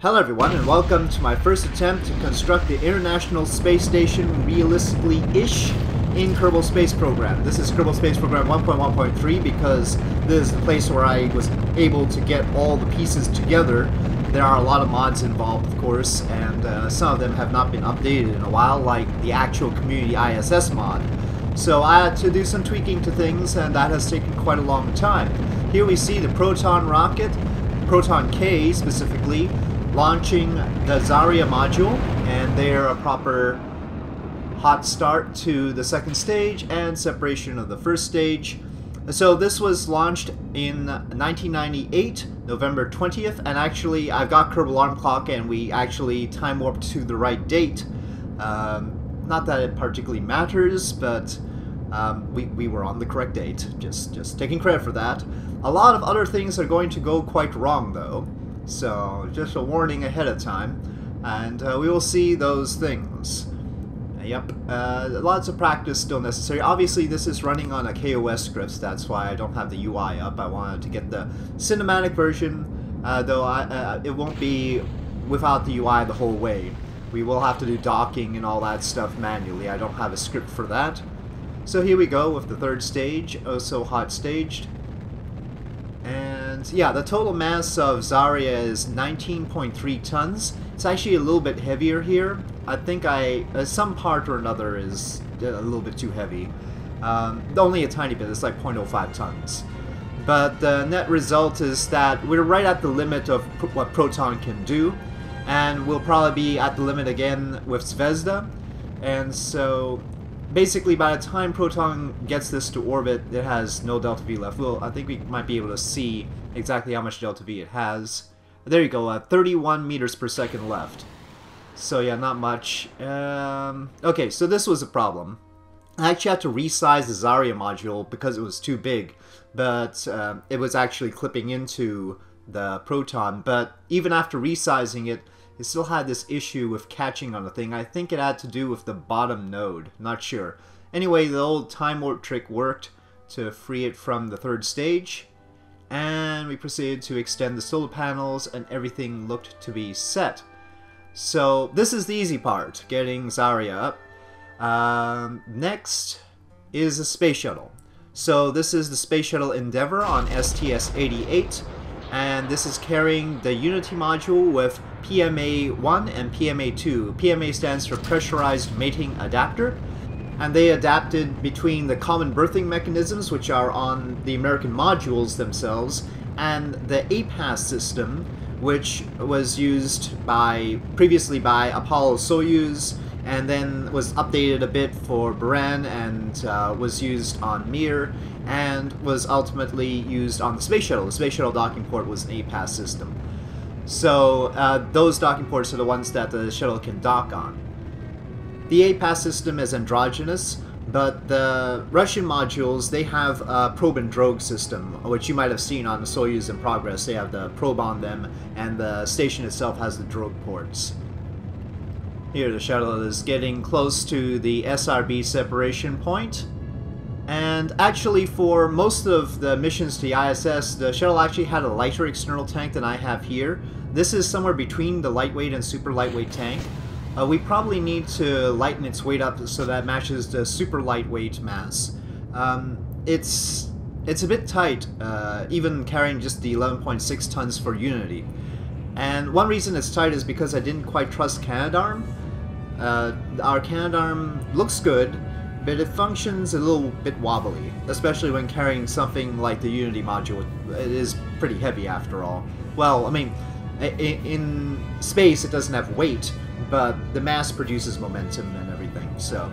Hello everyone and welcome to my first attempt to construct the International Space Station realistically-ish in Kerbal Space Program. This is Kerbal Space Program 1.1.3 because this is the place where I was able to get all the pieces together. There are a lot of mods involved, of course, and uh, some of them have not been updated in a while, like the actual Community ISS mod. So I had to do some tweaking to things, and that has taken quite a long time. Here we see the Proton rocket, Proton K specifically, launching the Zarya module, and they're a proper hot start to the second stage and separation of the first stage. So this was launched in 1998, November 20th, and actually I've got Kerbal Alarm Clock and we actually time warped to the right date. Um, not that it particularly matters, but um, we, we were on the correct date. Just, just taking credit for that. A lot of other things are going to go quite wrong though. So, just a warning ahead of time. And uh, we will see those things. Yep, uh, lots of practice still necessary. Obviously, this is running on a KOS script, that's why I don't have the UI up. I wanted to get the cinematic version, uh, though I, uh, it won't be without the UI the whole way. We will have to do docking and all that stuff manually. I don't have a script for that. So here we go with the third stage, oh so hot staged. And yeah, the total mass of Zarya is 19.3 tons. It's actually a little bit heavier here. I think I, uh, some part or another is a little bit too heavy. Um, only a tiny bit, it's like 0.05 tons. But the net result is that we're right at the limit of pr what Proton can do. And we'll probably be at the limit again with Zvezda. And so basically by the time Proton gets this to orbit, it has no delta V left. Well, I think we might be able to see exactly how much delta V it has. There you go, uh, 31 meters per second left. So yeah, not much. Um, okay, so this was a problem. I actually had to resize the Zarya module because it was too big, but uh, it was actually clipping into the Proton. But even after resizing it, it still had this issue with catching on the thing. I think it had to do with the bottom node. Not sure. Anyway, the old time warp trick worked to free it from the third stage. And we proceeded to extend the solar panels and everything looked to be set. So this is the easy part, getting Zarya up. Um, next is the space shuttle. So this is the space shuttle Endeavour on STS-88 and this is carrying the Unity module with PMA-1 and PMA-2. PMA stands for Pressurized Mating Adapter, and they adapted between the common berthing mechanisms, which are on the American modules themselves, and the APAS system, which was used by previously by Apollo Soyuz, and then was updated a bit for Buran and uh, was used on Mir, and was ultimately used on the space shuttle. The space shuttle docking port was an APAS system. So uh, those docking ports are the ones that the shuttle can dock on. The APAS system is androgynous, but the Russian modules, they have a probe and drogue system, which you might have seen on the Soyuz in progress. They have the probe on them, and the station itself has the drogue ports. Here the shuttle is getting close to the SRB separation point. And actually, for most of the missions to the ISS, the shuttle actually had a lighter external tank than I have here. This is somewhere between the lightweight and super lightweight tank. Uh, we probably need to lighten its weight up so that matches the super lightweight mass. Um, it's it's a bit tight, uh, even carrying just the 11.6 tons for Unity. And one reason it's tight is because I didn't quite trust Canadarm. Uh, our Canadarm looks good, but it functions a little bit wobbly, especially when carrying something like the Unity module. It is pretty heavy after all. Well, I mean, in space it doesn't have weight, but the mass produces momentum and everything, so...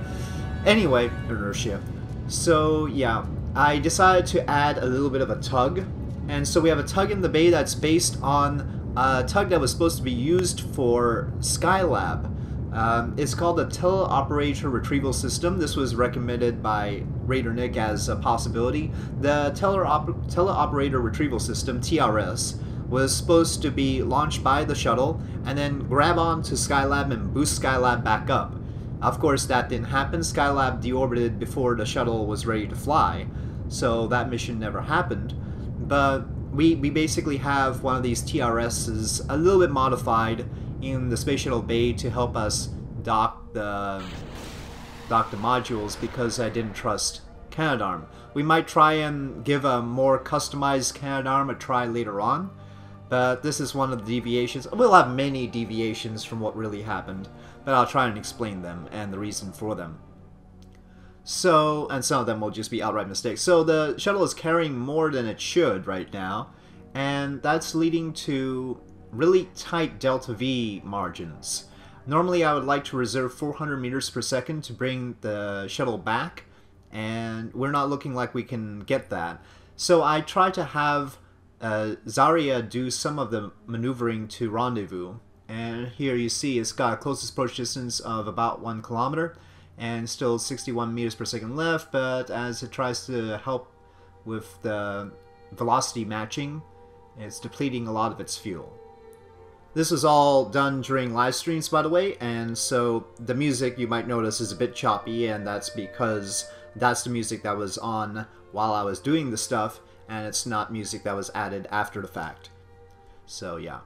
Anyway, inertia. So, yeah, I decided to add a little bit of a tug, and so we have a tug in the bay that's based on a tug that was supposed to be used for Skylab, um, it's called the Teleoperator Retrieval System. This was recommended by Raider Nick as a possibility. The teleop Teleoperator Retrieval System, TRS, was supposed to be launched by the shuttle and then grab onto Skylab and boost Skylab back up. Of course, that didn't happen. Skylab deorbited before the shuttle was ready to fly, so that mission never happened. But we, we basically have one of these TRSs a little bit modified in the Space Shuttle Bay to help us dock the dock the modules because I didn't trust Canadarm. We might try and give a more customized Canadarm a try later on, but this is one of the deviations. We'll have many deviations from what really happened, but I'll try and explain them and the reason for them. So, and some of them will just be outright mistakes. So the shuttle is carrying more than it should right now, and that's leading to really tight delta V margins. Normally I would like to reserve 400 meters per second to bring the shuttle back, and we're not looking like we can get that. So I try to have uh, Zarya do some of the maneuvering to rendezvous, and here you see it's got a closest approach distance of about one kilometer, and still 61 meters per second left, but as it tries to help with the velocity matching, it's depleting a lot of its fuel. This was all done during live streams, by the way, and so the music you might notice is a bit choppy, and that's because that's the music that was on while I was doing the stuff, and it's not music that was added after the fact. So yeah.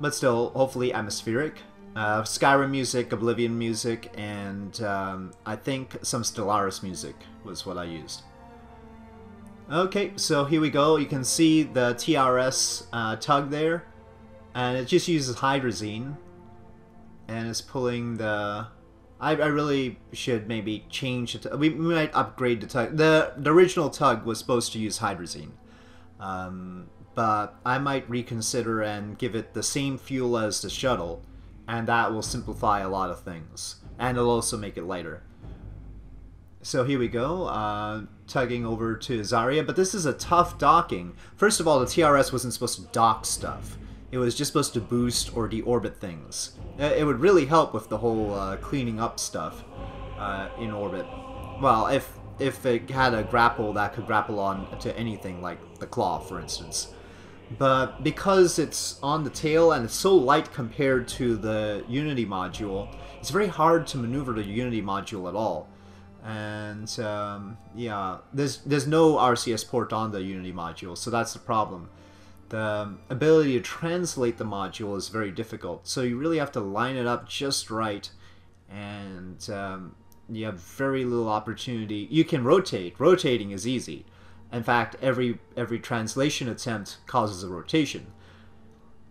But still, hopefully atmospheric. Uh, Skyrim music, Oblivion music, and um, I think some Stellaris music was what I used. Okay, so here we go. You can see the TRS uh, tug there, and it just uses hydrazine, and it's pulling the. I, I really should maybe change it. We, we might upgrade the tug. The the original tug was supposed to use hydrazine, um, but I might reconsider and give it the same fuel as the shuttle and that will simplify a lot of things and it'll also make it lighter so here we go uh, tugging over to Zarya but this is a tough docking first of all the TRS wasn't supposed to dock stuff it was just supposed to boost or deorbit things it would really help with the whole uh, cleaning up stuff uh, in orbit well if if it had a grapple that could grapple on to anything like the claw for instance but because it's on the tail and it's so light compared to the Unity module, it's very hard to maneuver the Unity module at all. And um, yeah, there's there's no RCS port on the Unity module, so that's the problem. The ability to translate the module is very difficult, so you really have to line it up just right, and um, you have very little opportunity. You can rotate. Rotating is easy in fact, every every translation attempt causes a rotation.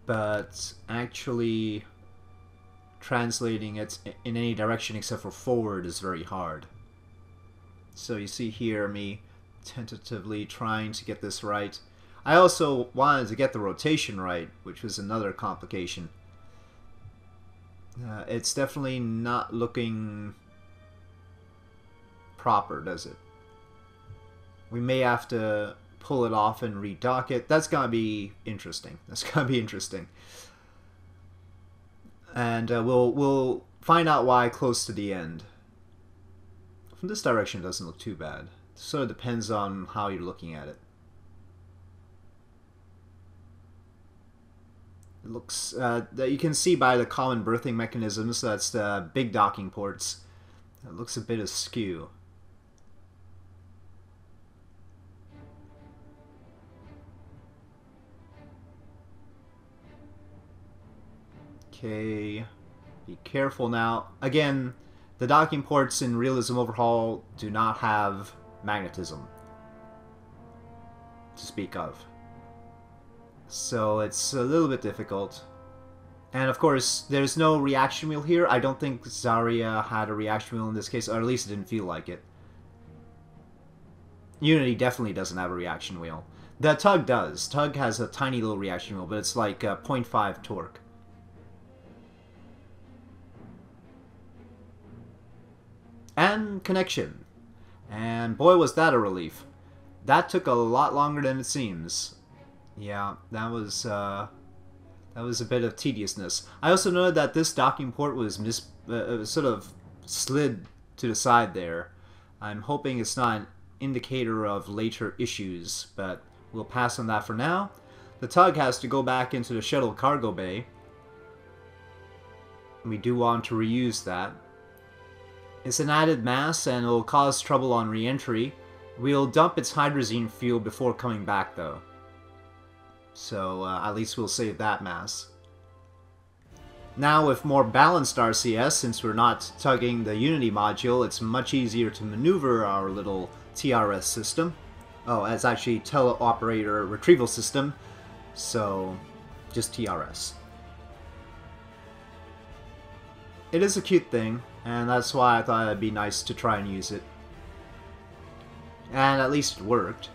But actually translating it in any direction except for forward is very hard. So you see here me tentatively trying to get this right. I also wanted to get the rotation right, which was another complication. Uh, it's definitely not looking proper, does it? we may have to pull it off and redock it. That's gonna be interesting. That's gonna be interesting. And uh, we'll we'll find out why close to the end. From this direction, it doesn't look too bad. It sort of depends on how you're looking at it. Looks uh, that you can see by the common berthing mechanisms. That's the big docking ports. It looks a bit askew. Okay, be careful now. Again, the docking ports in Realism Overhaul do not have magnetism to speak of. So it's a little bit difficult. And of course, there's no reaction wheel here. I don't think Zarya had a reaction wheel in this case, or at least it didn't feel like it. Unity definitely doesn't have a reaction wheel. The Tug does. Tug has a tiny little reaction wheel, but it's like 0.5 torque. and connection. And boy, was that a relief. That took a lot longer than it seems. Yeah, that was uh, that was a bit of tediousness. I also noted that this docking port was mis uh, uh, sort of slid to the side there. I'm hoping it's not an indicator of later issues, but we'll pass on that for now. The tug has to go back into the shuttle cargo bay. We do want to reuse that. It's an added mass and it'll cause trouble on re-entry. We'll dump its hydrazine fuel before coming back though. So uh, at least we'll save that mass. Now with more balanced RCS, since we're not tugging the Unity module, it's much easier to maneuver our little TRS system. Oh, it's actually teleoperator retrieval system, so just TRS. It is a cute thing, and that's why I thought it'd be nice to try and use it. And at least it worked.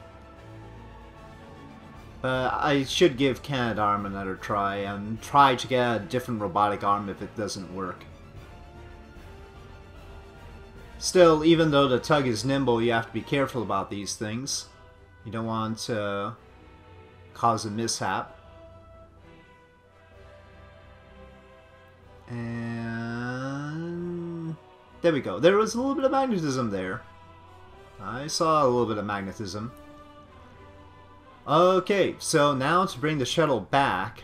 But I should give Canadarm another try and try to get a different robotic arm if it doesn't work. Still, even though the tug is nimble, you have to be careful about these things. You don't want to cause a mishap. And there we go. There was a little bit of magnetism there. I saw a little bit of magnetism. Okay, so now to bring the shuttle back.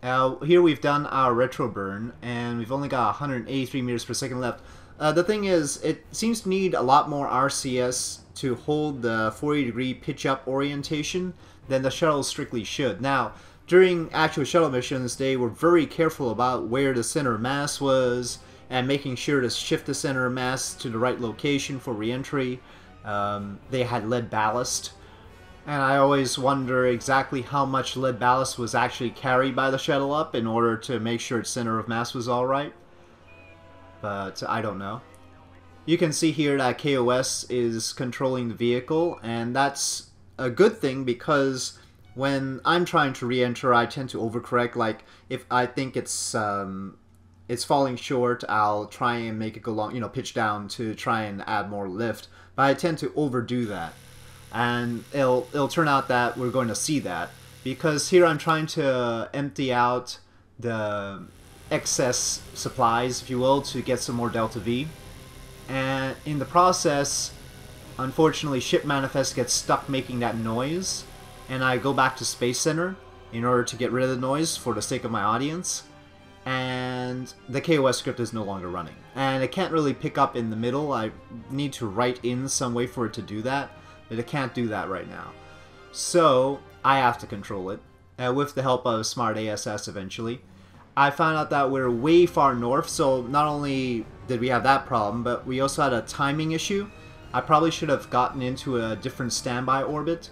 Uh, here we've done our retro burn, and we've only got 183 meters per second left. Uh, the thing is, it seems to need a lot more RCS to hold the 40 degree pitch up orientation than the shuttle strictly should. Now, during actual shuttle missions, they were very careful about where the center mass was and making sure to shift the center mass to the right location for reentry. Um, they had lead ballast and I always wonder exactly how much lead ballast was actually carried by the shuttle up in order to make sure its center of mass was alright. But I don't know. You can see here that KOS is controlling the vehicle, and that's a good thing because when I'm trying to re-enter, I tend to overcorrect. Like, if I think it's um, it's falling short, I'll try and make it go long, you know, pitch down to try and add more lift. But I tend to overdo that and it'll it'll turn out that we're going to see that because here I'm trying to empty out the excess supplies, if you will, to get some more Delta V. And in the process, unfortunately, ship manifest gets stuck making that noise, and I go back to Space Center in order to get rid of the noise for the sake of my audience. And the KOS script is no longer running. And it can't really pick up in the middle. I need to write in some way for it to do that it can't do that right now. So I have to control it, uh, with the help of Smart ASS eventually. I found out that we're way far north, so not only did we have that problem, but we also had a timing issue. I probably should have gotten into a different standby orbit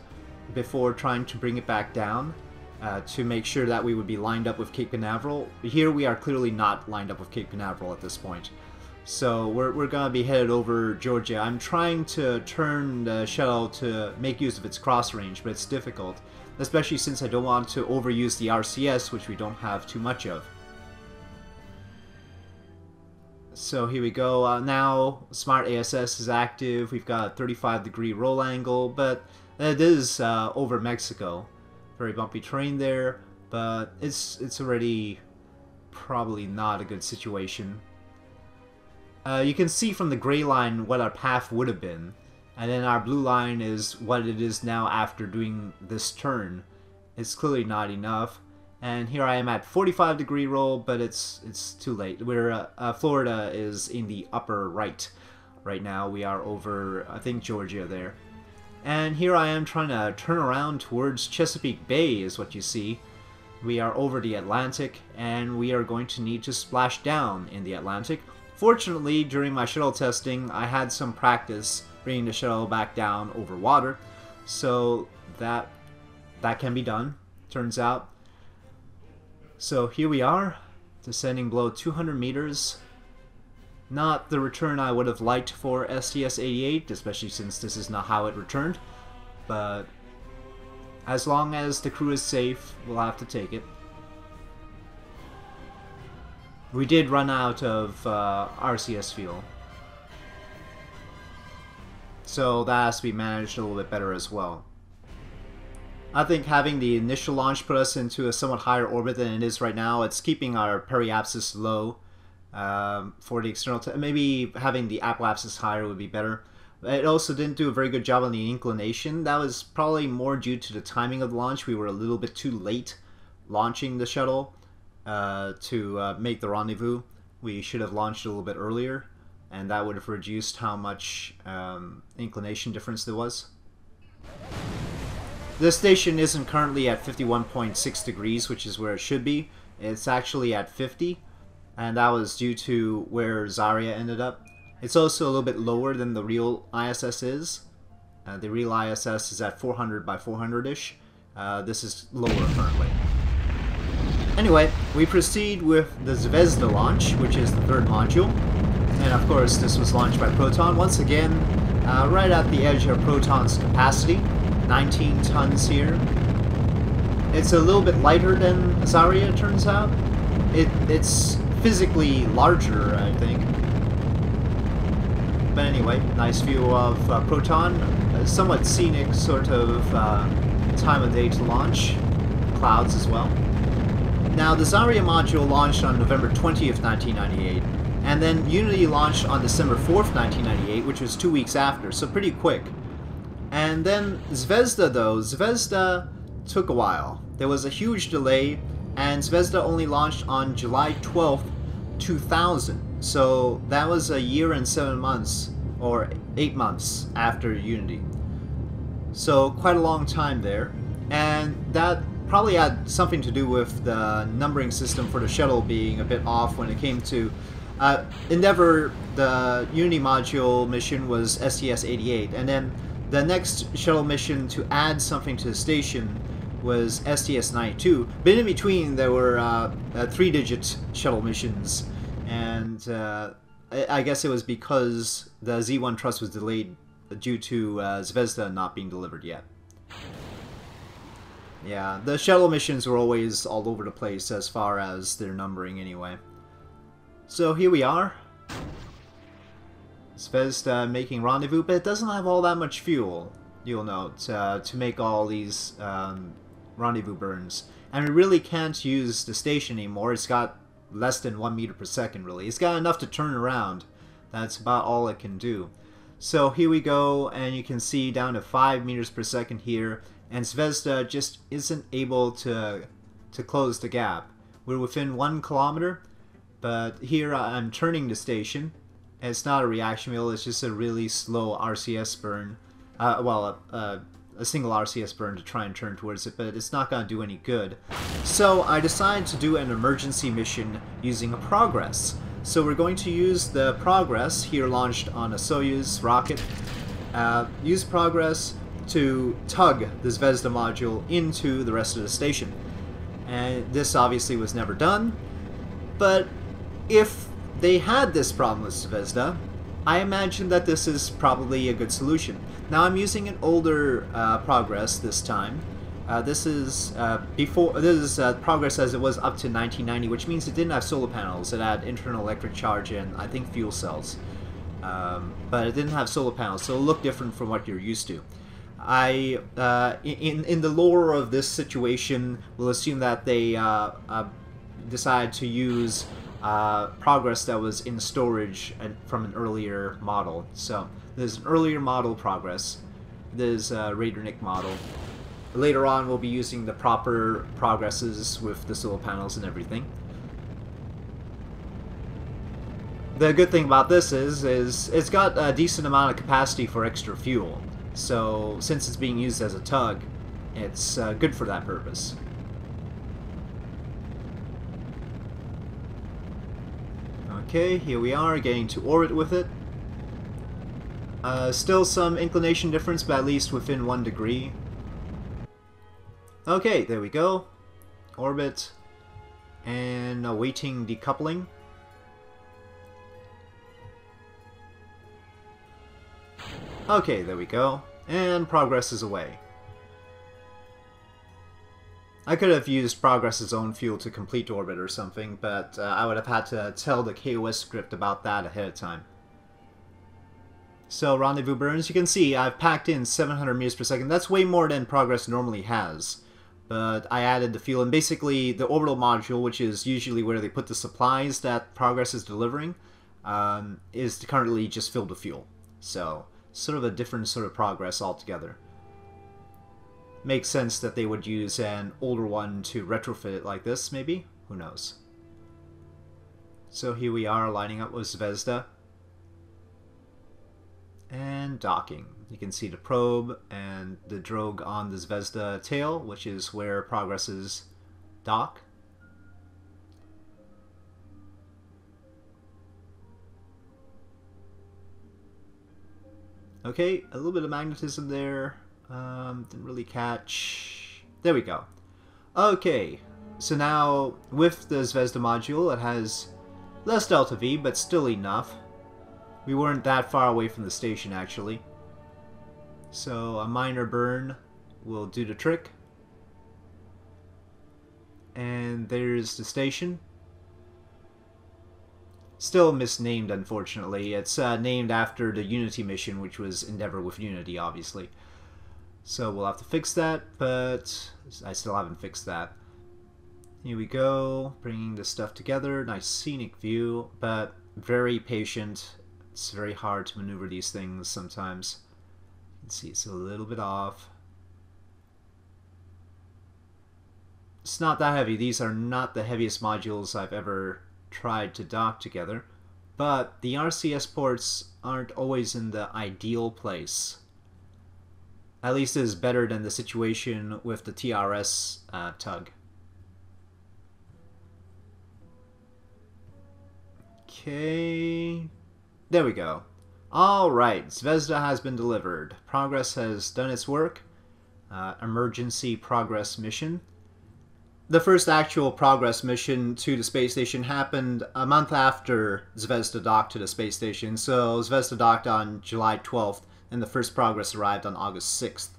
before trying to bring it back down uh, to make sure that we would be lined up with Cape Canaveral. Here we are clearly not lined up with Cape Canaveral at this point. So we're, we're going to be headed over Georgia. I'm trying to turn the shuttle to make use of its cross range, but it's difficult, especially since I don't want to overuse the RCS, which we don't have too much of. So here we go. Uh, now Smart ASS is active. We've got a 35 degree roll angle, but it is uh, over Mexico. Very bumpy terrain there, but it's it's already probably not a good situation. Uh, you can see from the gray line what our path would have been, and then our blue line is what it is now after doing this turn. It's clearly not enough, and here I am at 45 degree roll, but it's it's too late. We're uh, uh, Florida is in the upper right right now. We are over I think Georgia there, and here I am trying to turn around towards Chesapeake Bay is what you see. We are over the Atlantic, and we are going to need to splash down in the Atlantic Fortunately, during my shuttle testing, I had some practice bringing the shuttle back down over water, so that that can be done, turns out. So here we are, descending below 200 meters. Not the return I would have liked for STS-88, especially since this is not how it returned, but as long as the crew is safe, we'll have to take it. We did run out of uh, RCS fuel. So that has to be managed a little bit better as well. I think having the initial launch put us into a somewhat higher orbit than it is right now, it's keeping our periapsis low um, for the external... Maybe having the apoapsis higher would be better. It also didn't do a very good job on the inclination. That was probably more due to the timing of the launch. We were a little bit too late launching the shuttle uh, to uh, make the rendezvous. We should have launched a little bit earlier, and that would have reduced how much um, inclination difference there was. This station isn't currently at 51.6 degrees, which is where it should be. It's actually at 50, and that was due to where Zarya ended up. It's also a little bit lower than the real ISS is. Uh, the real ISS is at 400 by 400-ish. Uh, this is lower currently. Anyway, we proceed with the Zvezda launch, which is the third module. And of course, this was launched by Proton. Once again, uh, right at the edge of Proton's capacity. 19 tons here. It's a little bit lighter than Zarya, it turns out. It, it's physically larger, I think. But anyway, nice view of uh, Proton. A somewhat scenic sort of uh, time of day to launch. Clouds as well. Now, the Zarya module launched on November 20th, 1998, and then Unity launched on December 4th, 1998, which was two weeks after, so pretty quick. And then Zvezda, though, Zvezda took a while. There was a huge delay, and Zvezda only launched on July 12th, 2000. So that was a year and seven months, or eight months after Unity. So quite a long time there. And that probably had something to do with the numbering system for the shuttle being a bit off when it came to uh, Endeavour, the Unity module mission was STS-88, and then the next shuttle mission to add something to the station was STS-92. But in between, there were uh, uh, three-digit shuttle missions, and uh, I guess it was because the Z1 Truss was delayed due to uh, Zvezda not being delivered yet. Yeah, the shuttle missions were always all over the place as far as their numbering anyway. So here we are. Zvezda making rendezvous, but it doesn't have all that much fuel, you'll note, uh, to make all these um, rendezvous burns. And we really can't use the station anymore. It's got less than 1 meter per second, really. It's got enough to turn around. That's about all it can do. So here we go, and you can see down to 5 meters per second here and Zvezda just isn't able to to close the gap. We're within one kilometer, but here I'm turning the station. It's not a reaction wheel, it's just a really slow RCS burn. Uh, well, a single RCS burn to try and turn towards it, but it's not going to do any good. So I decided to do an emergency mission using a Progress. So we're going to use the Progress, here launched on a Soyuz rocket. Uh, use Progress to tug the Zvezda module into the rest of the station. And this obviously was never done, but if they had this problem with Zvezda, I imagine that this is probably a good solution. Now I'm using an older uh, progress this time. Uh, this is uh, before this is uh, progress as it was up to 1990, which means it didn't have solar panels. It had internal electric charge and I think fuel cells, um, but it didn't have solar panels, so it looked different from what you're used to. I uh, in in the lore of this situation, we'll assume that they uh, uh, decided to use uh, progress that was in storage from an earlier model. So there's an earlier model progress. There's a Raider Nick model. Later on, we'll be using the proper progresses with the solar panels and everything. The good thing about this is, is it's got a decent amount of capacity for extra fuel. So since it's being used as a tug, it's uh, good for that purpose. Okay, here we are, getting to orbit with it. Uh, still some inclination difference, but at least within one degree. Okay, there we go. Orbit. And awaiting decoupling. Okay, there we go. And progress is away. I could have used Progress's own fuel to complete orbit or something, but uh, I would have had to tell the KOS script about that ahead of time. So, rendezvous burns, you can see I've packed in 700 meters per second. That's way more than Progress normally has. But I added the fuel, and basically the orbital module, which is usually where they put the supplies that Progress is delivering, um, is currently just filled with fuel. So, sort of a different sort of progress altogether. Makes sense that they would use an older one to retrofit it like this, maybe? Who knows? So here we are lining up with Zvezda. And docking. You can see the probe and the drogue on the Zvezda tail, which is where Progress's dock. Okay, a little bit of magnetism there. Um, didn't really catch. There we go. Okay, so now with the Zvezda module, it has less delta V, but still enough. We weren't that far away from the station, actually. So a minor burn will do the trick. And there's the station. Still misnamed, unfortunately. It's uh, named after the Unity mission, which was Endeavor with Unity, obviously. So we'll have to fix that, but I still haven't fixed that. Here we go, bringing the stuff together. Nice scenic view, but very patient. It's very hard to maneuver these things sometimes. You can see it's a little bit off. It's not that heavy. These are not the heaviest modules I've ever tried to dock together, but the RCS ports aren't always in the ideal place. At least it is better than the situation with the TRS uh, tug. Okay, there we go. Alright, Zvezda has been delivered. Progress has done its work. Uh, emergency progress mission the first actual progress mission to the space station happened a month after Zvezda docked to the space station. So Zvezda docked on July 12th, and the first progress arrived on August 6th.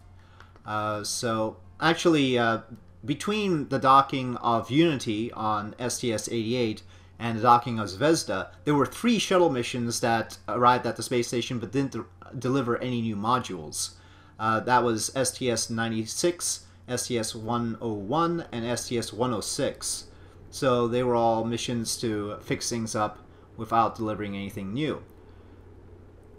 Uh, so actually, uh, between the docking of Unity on STS-88 and the docking of Zvezda, there were three shuttle missions that arrived at the space station but didn't deliver any new modules. Uh, that was STS-96, STS-101 and STS-106. So they were all missions to fix things up without delivering anything new.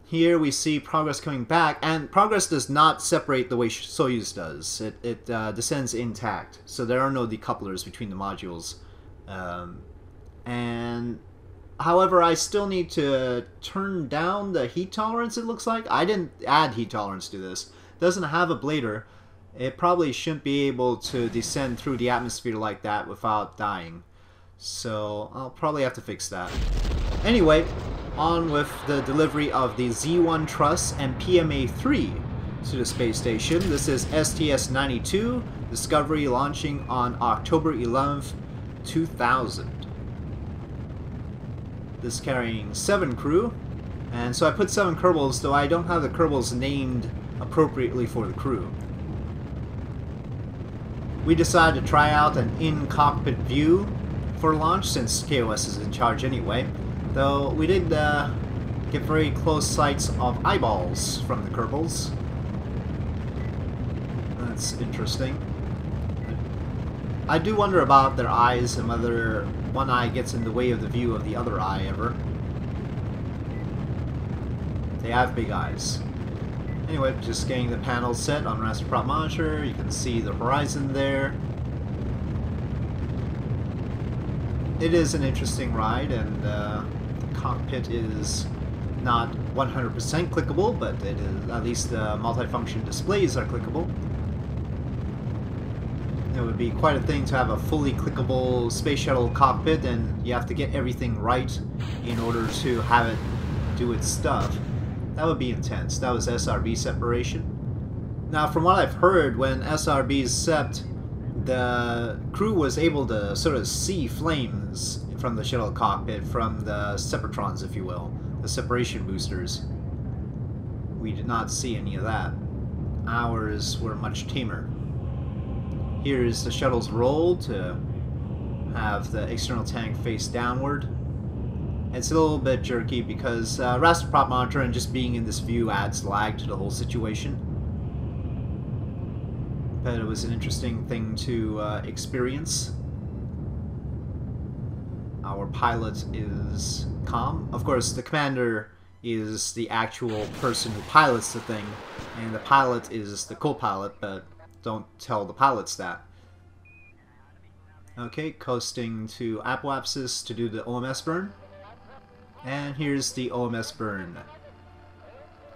Here we see Progress coming back, and Progress does not separate the way Soyuz does. It, it uh, descends intact, so there are no decouplers between the modules. Um, and however, I still need to turn down the heat tolerance, it looks like. I didn't add heat tolerance to this. It doesn't have a blader, it probably shouldn't be able to descend through the atmosphere like that without dying. So I'll probably have to fix that. Anyway, on with the delivery of the Z1 Truss and PMA-3 to the space station. This is STS-92, Discovery launching on October 11th, 2000. This carrying 7 crew, and so I put 7 Kerbals, though I don't have the Kerbals named appropriately for the crew we decided to try out an in-cockpit view for launch since KOS is in charge anyway, though we did uh, get very close sights of eyeballs from the Kerbals. That's interesting. I do wonder about their eyes and whether one eye gets in the way of the view of the other eye ever. They have big eyes. Anyway, just getting the panel set on raster prop monitor. You can see the horizon there. It is an interesting ride, and uh, the cockpit is not 100% clickable, but it is at least the multifunction displays are clickable. It would be quite a thing to have a fully clickable space shuttle cockpit, and you have to get everything right in order to have it do its stuff. That would be intense. That was SRB separation. Now, from what I've heard, when SRBs sept, the crew was able to sort of see flames from the shuttle cockpit, from the Separatrons, if you will, the separation boosters. We did not see any of that. Ours were much tamer. Here's the shuttle's roll to have the external tank face downward. It's a little bit jerky because uh, raster prop monitor and just being in this view adds lag to the whole situation. But it was an interesting thing to uh, experience. Our pilot is calm. Of course, the commander is the actual person who pilots the thing, and the pilot is the co-pilot, but don't tell the pilots that. Okay, coasting to Apoapsis to do the OMS burn. And here's the OMS burn.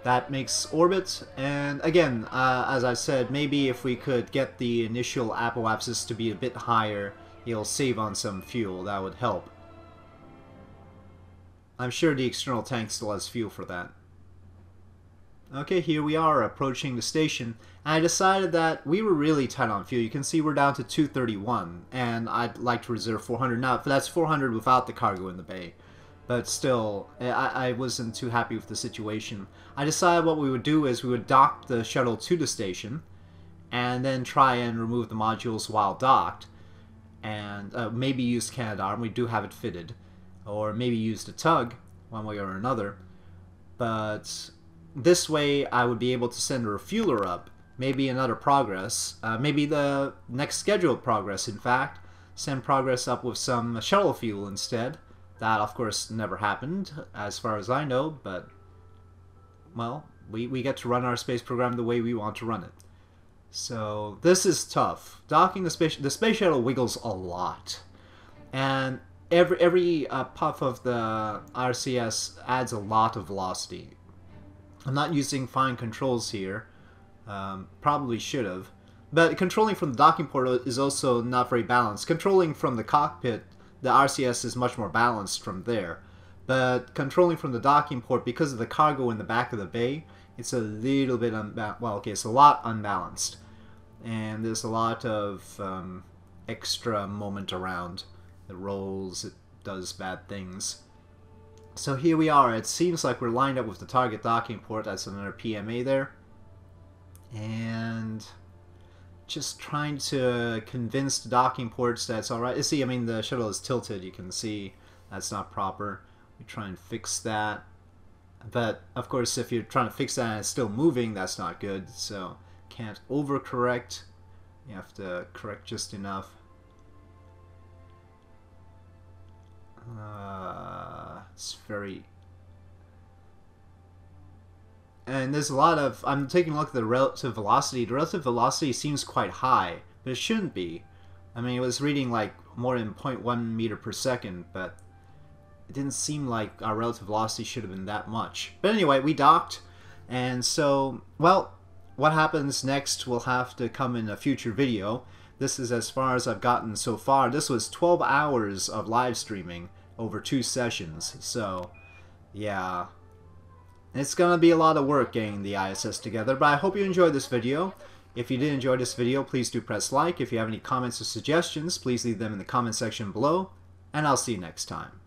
That makes orbit, and again, uh, as I said, maybe if we could get the initial apoapsis to be a bit higher, it'll save on some fuel, that would help. I'm sure the external tank still has fuel for that. Okay, here we are approaching the station. And I decided that we were really tight on fuel. You can see we're down to 231, and I'd like to reserve 400 now. That's 400 without the cargo in the bay. But still, I, I wasn't too happy with the situation. I decided what we would do is we would dock the shuttle to the station, and then try and remove the modules while docked, and uh, maybe use Canadarm. We do have it fitted, or maybe use the tug, one way or another. But this way I would be able to send a refueler up, maybe another progress, uh, maybe the next scheduled progress in fact, send progress up with some shuttle fuel instead. That of course never happened as far as I know, but well, we, we get to run our space program the way we want to run it. So this is tough. Docking the space the space shuttle wiggles a lot. And every every uh, puff of the RCS adds a lot of velocity. I'm not using fine controls here. Um, probably should have. But controlling from the docking port is also not very balanced. Controlling from the cockpit, the RCS is much more balanced from there. But controlling from the docking port, because of the cargo in the back of the bay, it's a little bit unbalanced. Well, okay, it's a lot unbalanced. And there's a lot of um, extra moment around. It rolls, it does bad things. So here we are. It seems like we're lined up with the target docking port. That's another PMA there. And just trying to convince the docking ports that's alright. You see, I mean, the shuttle is tilted. You can see that's not proper. We try and fix that. But, of course, if you're trying to fix that and it's still moving, that's not good. So, can't overcorrect. You have to correct just enough. Uh, it's very... And there's a lot of... I'm taking a look at the relative velocity. The relative velocity seems quite high, but it shouldn't be. I mean, it was reading like more than 0.1 meter per second, but it didn't seem like our relative velocity should have been that much. But anyway, we docked, and so, well, what happens next will have to come in a future video. This is as far as I've gotten so far. This was 12 hours of live streaming over two sessions, so yeah. It's gonna be a lot of work getting the ISS together, but I hope you enjoyed this video. If you did enjoy this video, please do press like. If you have any comments or suggestions, please leave them in the comment section below, and I'll see you next time.